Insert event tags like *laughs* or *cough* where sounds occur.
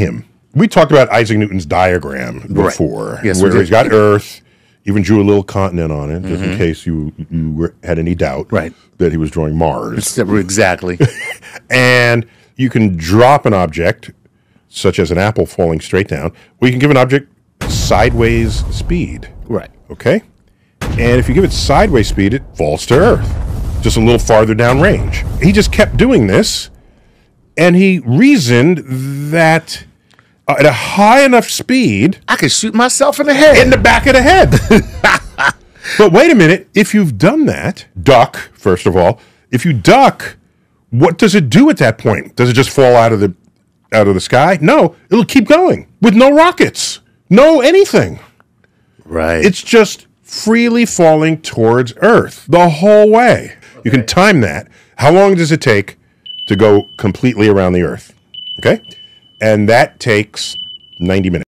him. We talked about Isaac Newton's diagram before, Yes, where he's got Earth. Even drew a little continent on it, just in case you you were, had any doubt Mm-hmm. Right. that he was drawing Mars. Exactly. *laughs* and you can drop an object, such as an apple falling straight down, or you can give an object sideways speed. right. Okay? And if you give it sideways speed, it falls to Earth, just a little farther down range. He just kept doing this, and he reasoned that Uh, at a high enough speed, I could shoot myself in the head. in the back of the head. *laughs* but wait a minute. If you've done that, duck, first of all, if you duck, what does it do at that point? Does it just fall out of the out of the sky? No, it'll keep going with no rockets, no anything. right. It's just freely falling towards Earth the whole way. You can time that. How long does it take to go completely around the Earth? Okay? And that takes 90 minutes.